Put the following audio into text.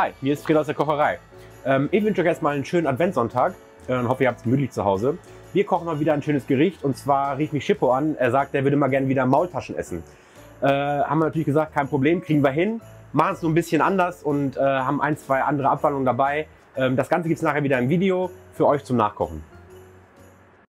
Hi, hier ist Fred aus der Kocherei. Ähm, ich wünsche euch erstmal einen schönen Adventssonntag äh, und hoffe, ihr habt es gemütlich zu Hause. Wir kochen mal wieder ein schönes Gericht und zwar rief mich Schippo an. Er sagt, er würde mal gerne wieder Maultaschen essen. Äh, haben wir natürlich gesagt, kein Problem, kriegen wir hin. Machen es nur ein bisschen anders und äh, haben ein, zwei andere Abwandlungen dabei. Ähm, das Ganze gibt es nachher wieder im Video für euch zum Nachkochen.